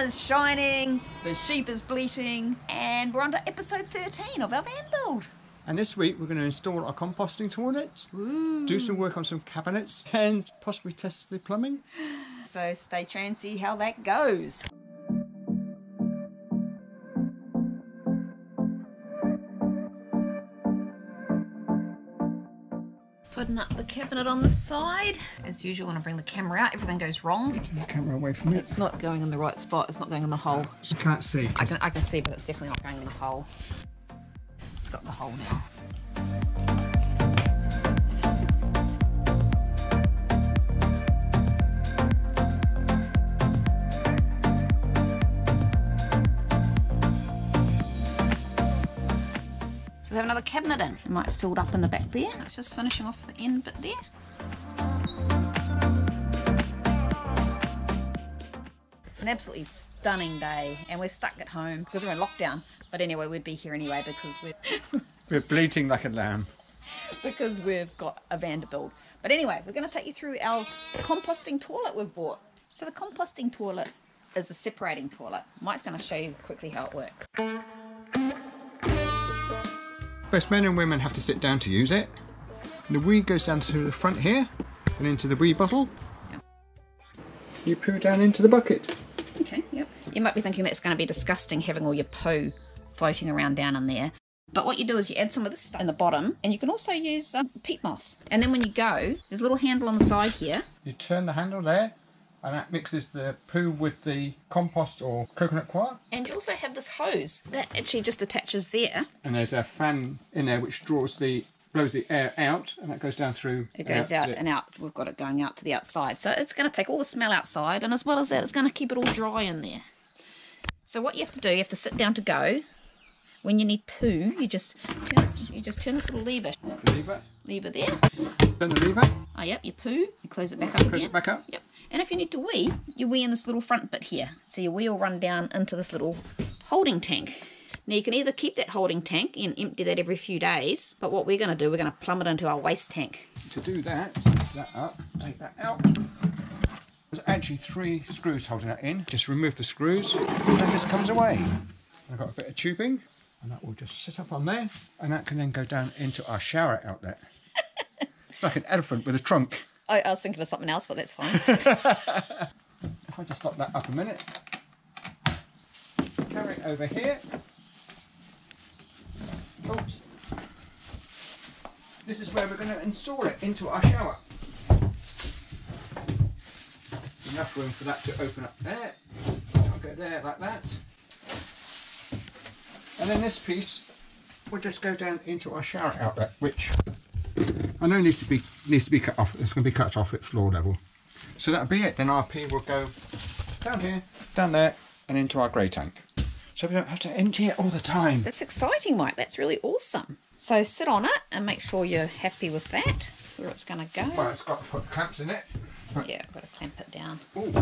is shining, the sheep is bleating, and we're on to episode 13 of our van build. And this week we're going to install a composting toilet, do some work on some cabinets, and possibly test the plumbing. So stay tuned, see how that goes. Putting up the cabinet on the side. As usual, when I bring the camera out, everything goes wrong. Get the camera away from it. It's not going in the right spot. It's not going in the hole. You can't see. I 'cause can, I can see, but it's definitely not going in the hole. It's got the hole now. Have another cabinet in. It might it's filled up in the back there. It's just finishing off the end bit there. It's an absolutely stunning day, and we're stuck at home because we're in lockdown. But anyway, we'd be here anyway because we're We're bleating like a lamb. because we've got a van to build. But anyway, we're going to take you through our composting toilet we've bought. So the composting toilet is a separating toilet. Mike's going to show you quickly how it works. Both men and women have to sit down to use it. The wee goes down to the front here and into the wee bottle. You poo down into the bucket. Okay, yep. You might be thinking that's going to be disgusting having all your poo floating around down in there. But what you do is you add some of this stuff in the bottom, and you can also use um, peat moss. And then when you go, there's a little handle on the side here. You turn the handle there, and that mixes the poo with the compost or coconut coir. And you also have this hose that actually just attaches there. And there's a fan in there which draws the blows the air out, and that goes down through. It goes to out and out. We've got it going out to the outside. So it's going to take all the smell outside, and as well as that, it's going to keep it all dry in there. So what you have to do, you have to sit down to go. When you need poo, you just turn this, you just turn this little lever lever. lever there. Turn the lever. Oh, yep, you poo. You close it back up Close again. it back up. Yep. And if you need to wee, you wee in this little front bit here. So your wee will run down into this little holding tank. Now you can either keep that holding tank and empty that every few days, but what we're going to do, we're going to plumb it into our waste tank. To do that, that up, take that out. There's actually three screws holding that in. Just remove the screws, and that just comes away. I've got a bit of tubing, and that will just sit up on there, and that can then go down into our shower outlet. it's like an elephant with a trunk. I, I was thinking of something else, but that's fine. If I just lock that up a minute, carry it over here. Oops. This is where we're going to install it into our shower. Enough room for that to open up there. I'll go there like that. And then this piece will just go down into our shower outlet, which I know needs to be needs to be cut off. It's going to be cut off at floor level. So that'll be it. Then our pee will go down here, down there, and into our grey tank. So we don't have to empty it all the time. that's exciting, Mike. That's really awesome. So sit on it and make sure you're happy with that, where it's going to go. Well, it's got to put clamps in it. Yeah, I've got to clamp it down. Ooh.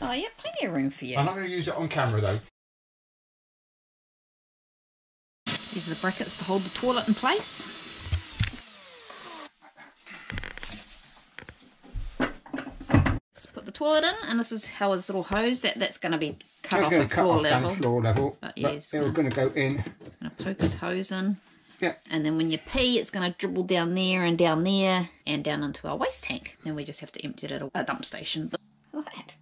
Oh, yeah, plenty of room for you. I'm not going to use it on camera though. These are the brackets to hold the toilet in place. Let's put the toilet in, and this is how his little hose that that's going to be cut It's off going at cut floor off level. floor level. But But, yeah, it's it's going to go in. Going to poke his hose in, Yeah. and then when you pee, it's going to dribble down there and down there and down into our waste tank. Then we just have to empty it at a, a dump station. But look at that.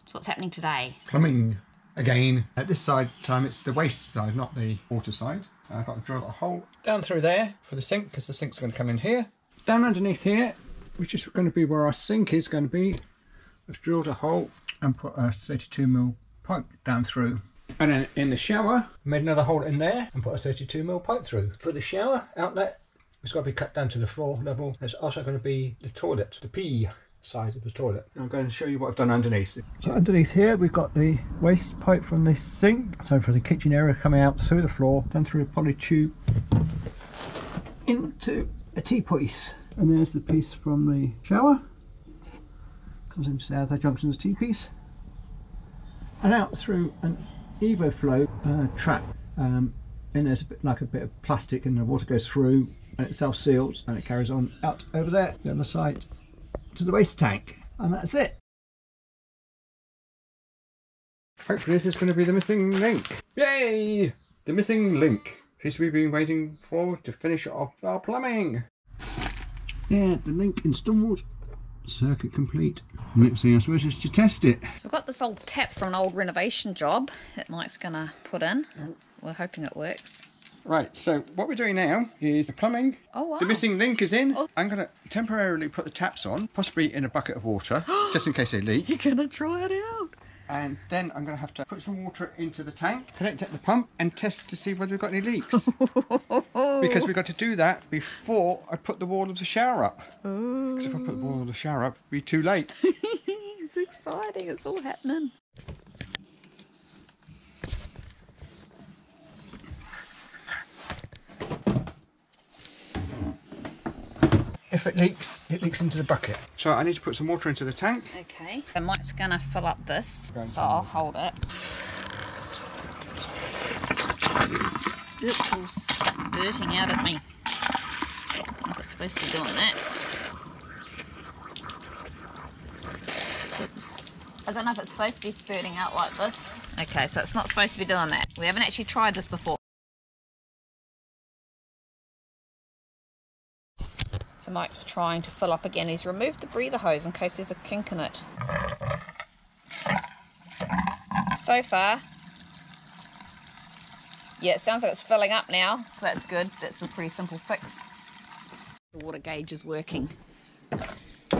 That's what's happening today. Plumbing again. At this side time, it's the waste side, not the water side. I've got to drill a hole down through there for the sink because the sink's going to come in here. Down underneath here, which is going to be where our sink is going to be. I've drilled a hole and put a 32 mil pipe down through. And then in the shower, made another hole in there and put a 32 mil pipe through. For the shower outlet, it's got to be cut down to the floor level. There's also going to be the toilet, the pee side of the toilet. I'm going to show you what I've done underneath. So underneath here we've got the waste pipe from the sink. So for the kitchen area coming out through the floor, then through a poly tube into a T piece. And there's the piece from the shower. Comes into the other junction's T piece. And out through an EvoFlow uh, trap. Um, and there's a bit like a bit of plastic and the water goes through and it self seals and it carries on out over there. The other side to the waste tank. And that's it. Hopefully this is going to be the missing link. Yay! The missing link. This we've been waiting for to finish off our plumbing. Yeah, the link installed. Circuit complete. Next thing I suppose is to test it. So I've got this old tap from an old renovation job that Mike's going to put in. We're hoping it works. Right, so what we're doing now is the plumbing. Oh, wow. The missing link is in. Oh. I'm going to temporarily put the taps on, possibly in a bucket of water, just in case they leak. You're going to try it out and then I'm going to have to put some water into the tank, connect it to the pump and test to see whether we've got any leaks. because we've got to do that before I put the wall of the shower up. Oh. Because if I put the wall of the shower up, it'll be too late. it's exciting, it's all happening. If it leaks, it leaks into the bucket. So I need to put some water into the tank. Okay. So Mike's going to fill up this, so I'll hold it. It's all spurting out at me. I'm not supposed to be doing that. Oops. I don't know if it's supposed to be spurting out like this. Okay, so it's not supposed to be doing that. We haven't actually tried this before. So Mike's trying to fill up again. He's removed the breather hose in case there's a kink in it. So far, yeah, it sounds like it's filling up now, so that's good. That's a pretty simple fix. The water gauge is working.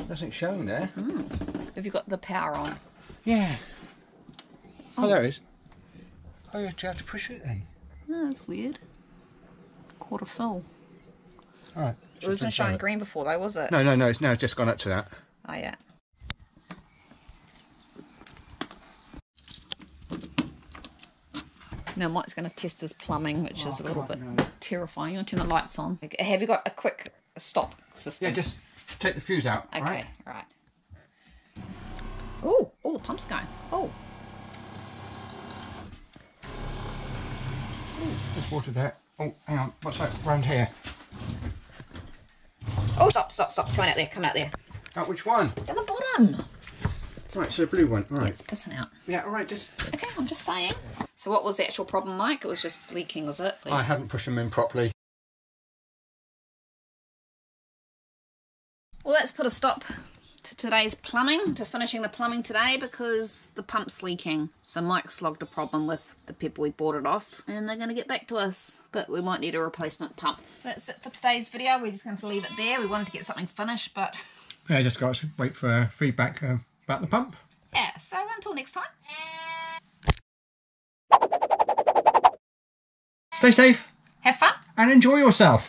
Nothing showing there. Mm. Have you got the power on? Yeah. Oh, oh there it is. Oh, you have to push it then. Oh, that's weird. Quarter full. All right. It wasn't showing green before though, was it? No, no, no. It's now just gone up to that. Oh yeah. Now Mike's going to test his plumbing, which oh, is a little bit no. terrifying. You want to turn the lights on? Have you got a quick stop system? Yeah, just take the fuse out. Okay, right. right. Oh, oh, the pump's going. Oh. There's water there. Oh, hang on. What's that round here? Oh, stop, stop, stop. It's coming out there, coming out there. Out which one? Down the bottom. It's Right, so the blue one. All right. It's pissing out. Yeah, all right, just... Okay, I'm just saying. So what was the actual problem, Mike? It was just leaking, was it? I hadn't pushed them in properly. Well, let's put a stop to today's plumbing, to finishing the plumbing today because the pump's leaking. So Mike's logged a problem with the people we bought it off and they're going to get back to us. But we might need a replacement pump. That's it for today's video. We're just going to leave it there. We wanted to get something finished, but... Yeah, just got to wait for feedback uh, about the pump. Yeah, so until next time. Stay safe. Have fun. And enjoy yourself.